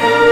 Bye.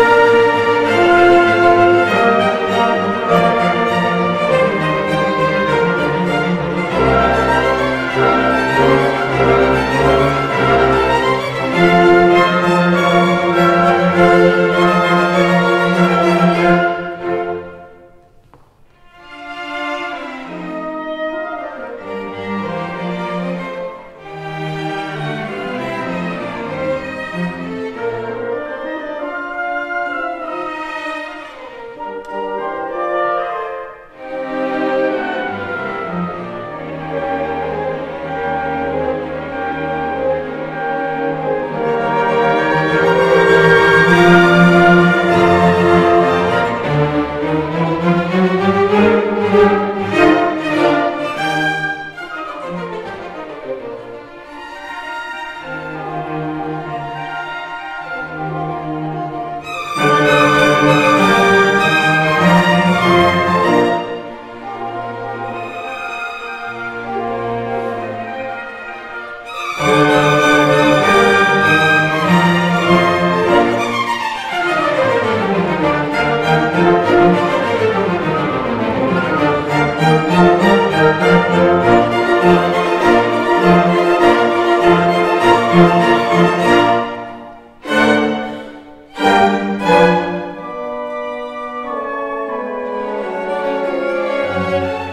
Música